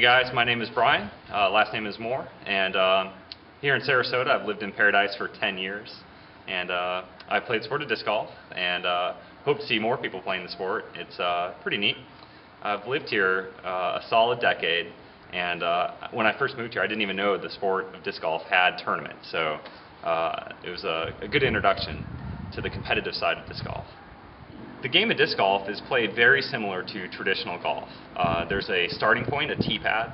Hey guys, my name is Bryan. Uh, last name is Moore, and uh, here in Sarasota, I've lived in Paradise for 10 years, and uh, I've played the sport of disc golf, and uh, hope to see more people playing the sport. It's uh, pretty neat. I've lived here uh, a solid decade, and uh, when I first moved here, I didn't even know the sport of disc golf had tournaments, so it was a, a good introduction to the competitive side of disc golf. The game of disc golf is played very similar to traditional golf. Uh, there's a starting point, a tee pad,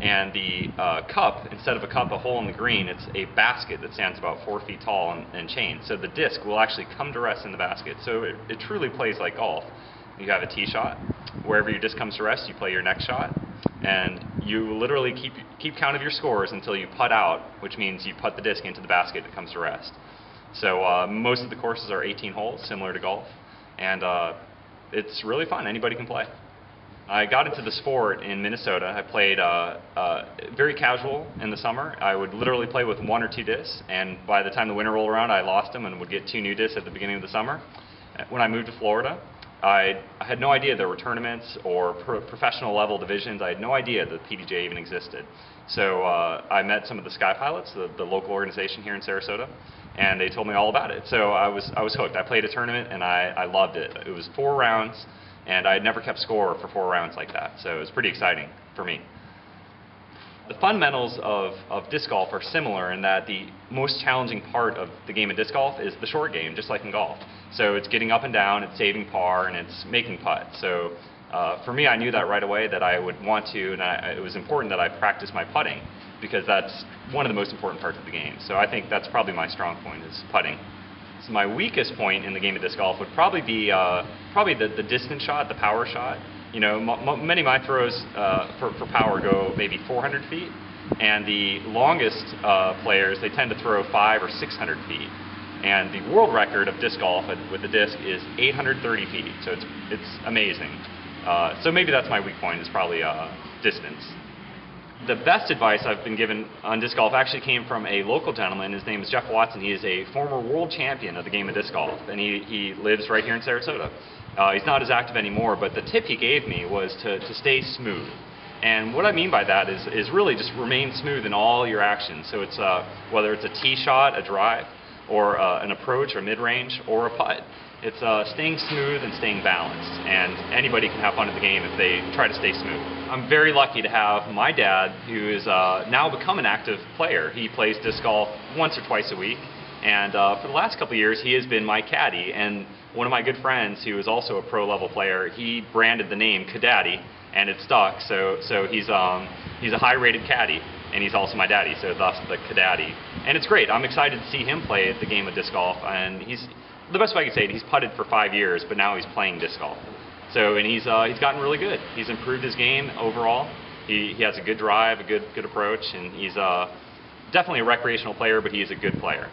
and the uh, cup, instead of a cup, a hole in the green, it's a basket that stands about four feet tall and, and chained. So the disc will actually come to rest in the basket. So it, it truly plays like golf. You have a tee shot. Wherever your disc comes to rest, you play your next shot. And you literally keep, keep count of your scores until you putt out, which means you put the disc into the basket that comes to rest. So uh, most of the courses are 18 holes, similar to golf and uh, it's really fun. Anybody can play. I got into the sport in Minnesota. I played uh, uh, very casual in the summer. I would literally play with one or two discs, and by the time the winter rolled around, I lost them and would get two new discs at the beginning of the summer. When I moved to Florida, I, I had no idea there were tournaments or pro professional level divisions. I had no idea that PDGA even existed. So uh, I met some of the Sky Pilots, the, the local organization here in Sarasota, and they told me all about it. So I was I was hooked. I played a tournament and I, I loved it. It was four rounds, and I had never kept score for four rounds like that. So it was pretty exciting for me. The fundamentals of, of disc golf are similar in that the most challenging part of the game of disc golf is the short game, just like in golf. So it's getting up and down, it's saving par, and it's making putts. So uh, for me, I knew that right away that I would want to, and I, it was important that I practice my putting because that's one of the most important parts of the game. So I think that's probably my strong point is putting. So my weakest point in the game of disc golf would probably be uh, probably the, the distance shot, the power shot. You know, many of my throws uh, for, for power go maybe 400 feet, and the longest uh, players they tend to throw five or 600 feet. And the world record of disc golf with the disc is 830 feet, so it's it's amazing. Uh, so maybe that's my weak point is probably uh, distance the best advice I've been given on disc golf actually came from a local gentleman. His name is Jeff Watson. He is a former world champion of the game of disc golf, and he, he lives right here in Sarasota. Uh, he's not as active anymore, but the tip he gave me was to, to stay smooth. And what I mean by that is, is really just remain smooth in all your actions. So it's uh, whether it's a tee shot, a drive, or uh, an approach, or mid-range, or a putt. It's uh, staying smooth and staying balanced, and anybody can have fun at the game if they try to stay smooth. I'm very lucky to have my dad, who is uh, now become an active player. He plays disc golf once or twice a week, and uh, for the last couple years, he has been my caddy. And one of my good friends, who is also a pro level player, he branded the name Cadaddy, and it stuck. So, so he's um, he's a high rated caddy, and he's also my daddy. So thus the Cadaddy, and it's great. I'm excited to see him play the game of disc golf, and he's the best way I can say it, he's putted for five years, but now he's playing disc golf. So, and he's uh, he's gotten really good. He's improved his game overall. He he has a good drive, a good good approach, and he's uh, definitely a recreational player, but he is a good player.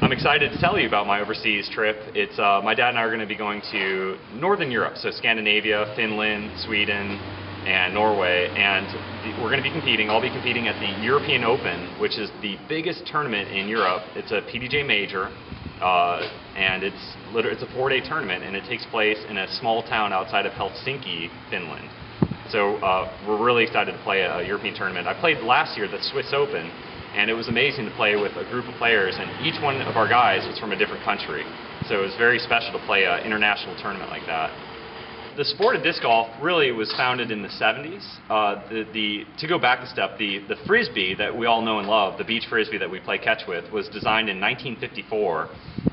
I'm excited to tell you about my overseas trip. It's uh, my dad and I are going to be going to Northern Europe, so Scandinavia, Finland, Sweden, and Norway, and we're going to be competing. I'll be competing at the European Open, which is the biggest tournament in Europe. It's a PDGA major. Uh, and it's it's a four-day tournament, and it takes place in a small town outside of Helsinki, Finland. So uh, we're really excited to play a European tournament. I played last year the Swiss Open, and it was amazing to play with a group of players, and each one of our guys was from a different country. So it was very special to play an international tournament like that the sport of disc golf really was founded in the 70s. Uh, the, the, to go back a step, the, the frisbee that we all know and love, the beach frisbee that we play catch with, was designed in 1954.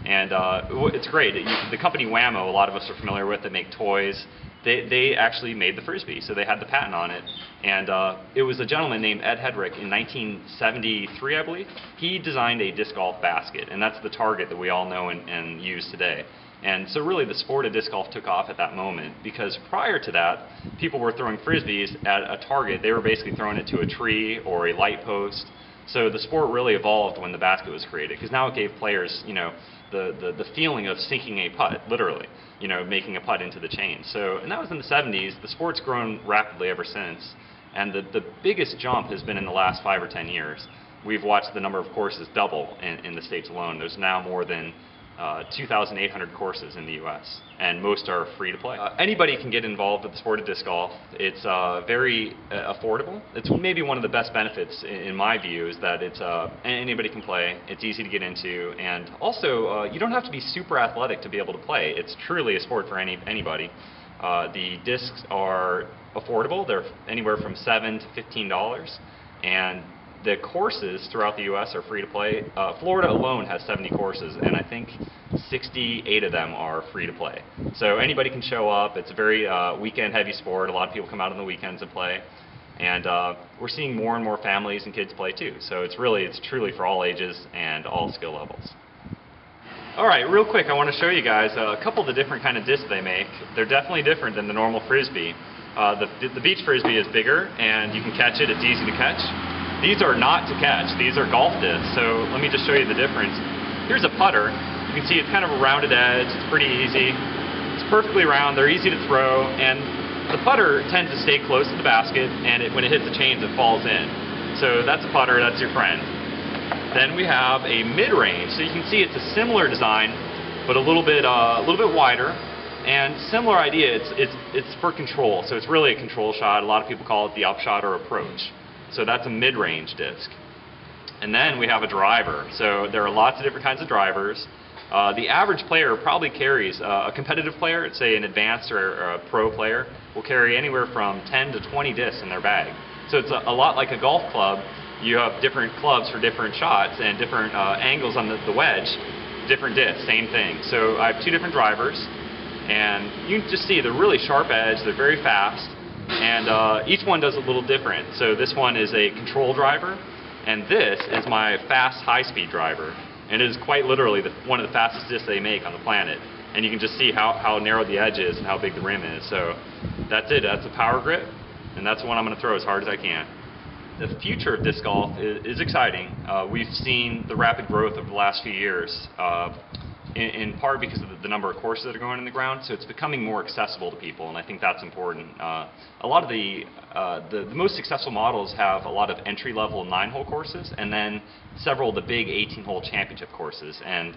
And uh, it's great. You, the company Wham-O, a lot of us are familiar with, that make toys. They, they actually made the frisbee, so they had the patent on it. And uh, it was a gentleman named Ed Headrick in 1973, I believe. He designed a disc golf basket, and that's the target that we all know and, and use today. And so really the sport of disc golf took off at that moment because prior to that, people were throwing frisbees at a target. They were basically throwing it to a tree or a light post. So the sport really evolved when the basket was created because now it gave players, you know, the, the, the feeling of sinking a putt, literally, you know, making a putt into the chain. So, and that was in the 70s. The sport's grown rapidly ever since. And the, the biggest jump has been in the last five or 10 years. We've watched the number of courses double in, in the States alone. There's now more than uh, 2,800 courses in the U.S., and most are free to play. Uh, anybody can get involved with the sport of disc golf. It's uh, very uh, affordable. It's maybe one of the best benefits, in, in my view, is that it's uh, anybody can play. It's easy to get into, and also you don't have to be super athletic to be able to play. It's truly a sport for any anybody. the discs are affordable. They're anywhere from seven to fifteen dollars, and the courses throughout the U.S. are free to play. Uh, Florida alone has 70 courses, and I think 68 of them are free to play. So anybody can show up. It's a very uh, weekend-heavy sport. A lot of people come out on the weekends and play, and uh, we're seeing more and more families and kids play too. So it's really, it's truly for all ages and all skill levels. All right, real quick, I want to show you guys a couple of the different kind of discs they make. They're definitely different than the normal frisbee. Uh, the, the beach frisbee is bigger, and you can catch it. It's easy to catch. These are not to catch. These are golf discs. So let me just show you the difference. Here's a putter. You can see it's kind of a rounded edge. It's pretty easy. It's perfectly round. They're easy to throw. And the putter tends to stay close to the basket, and it, when it hits the chains, it falls in. So that's a putter. That's your friend. Then we have a mid-range. So you can see it's a similar design, but a little bit, uh, a little bit wider. And similar idea, it's, it's, it's for control. So it's really a control shot. A lot of people call it the upshot or approach. So that's a mid-range disc. And then we have a driver. So there are lots of different kinds of drivers. Uh, the average player probably carries, uh, a competitive player, say an advanced or, or, a pro player, will carry anywhere from 10 to 20 discs in their bag. So it's a, a lot like a golf club. You have different clubs for different shots and different uh, angles on the, the wedge, different discs, same thing. So I have two different drivers, and you can just see they're really sharp edge, they're very fast, and uh, each one does a little different. So this one is a control driver, and this is my fast high-speed driver. And it is quite literally the, one of the fastest discs they make on the planet. And you can just see how, how narrow the edge is and how big the rim is. So that's it. That's a power grip, and that's the one I'm going to throw as hard as I can. The future of disc golf is, is exciting. Uh, we've seen the rapid growth over the last few years. Uh, in, in part because of the, the, number of courses that are going in the ground. So it's becoming more accessible to people, and I think that's important. Uh, a lot of the, uh, the, the most successful models have a lot of entry-level nine-hole courses, and then several of the big 18-hole championship courses. And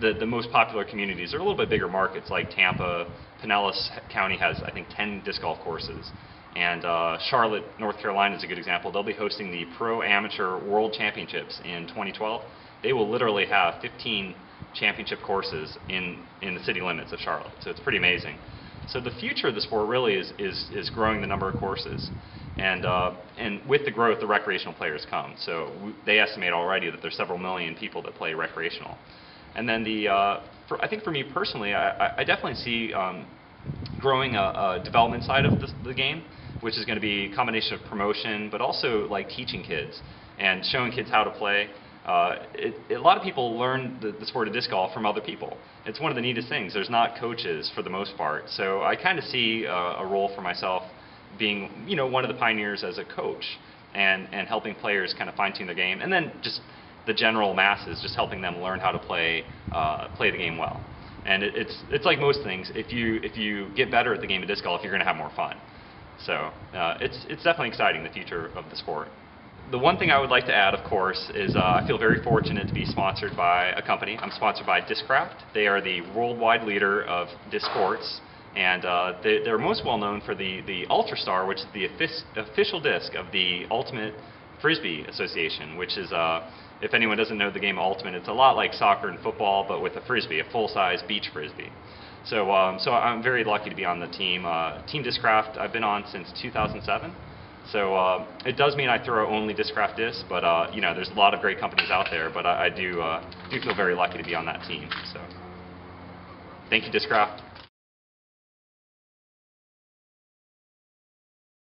the, the most popular communities are a little bit bigger markets, like Tampa, Pinellas County has I think 10 disc golf courses. And uh, Charlotte, North Carolina is a good example. They'll be hosting the Pro Amateur World Championships in 2012. They will literally have 15 championship courses in, in the city limits of Charlotte. So it's pretty amazing. So the future of the sport really is, is, is growing the number of courses. And, uh, and with the growth, the recreational players come. So they estimate already that there's several million people that play recreational. And then the, uh, for, I think for me personally, I, I definitely see um, growing a, a, development side of the, the game, which is going to be a combination of promotion, but also like teaching kids and showing kids how to play. Uh, it, a lot of people learn the, the, sport of disc golf from other people. It's one of the neatest things. There's not coaches for the most part, so I kind of see uh, a role for myself being, you know, one of the pioneers as a coach and and helping players kind of fine tune their game, and then just the general masses, just helping them learn how to play uh, play the game well. And it, it's it's like most things. If you if you get better at the game of disc golf, you're going to have more fun. So uh, it's it's definitely exciting the future of the sport the one thing I would like to add, of course, is uh, I feel very fortunate to be sponsored by a company. I'm sponsored by Discraft. They are the worldwide leader of disc sports, and uh, they, are most well known for the, the Ultrastar, which is the official disc of the Ultimate Frisbee Association, which is, uh, if anyone doesn't know the game Ultimate, it's a lot like soccer and football, but with a frisbee, a full-size beach frisbee. So, um, so I'm very lucky to be on the team. Uh, team Discraft I've been on since 2007. So uh, it does mean I throw only Discraft discs, but uh, you know, there's a lot of great companies out there, but I, I do uh, do feel very lucky to be on that team. So thank you, Discraft.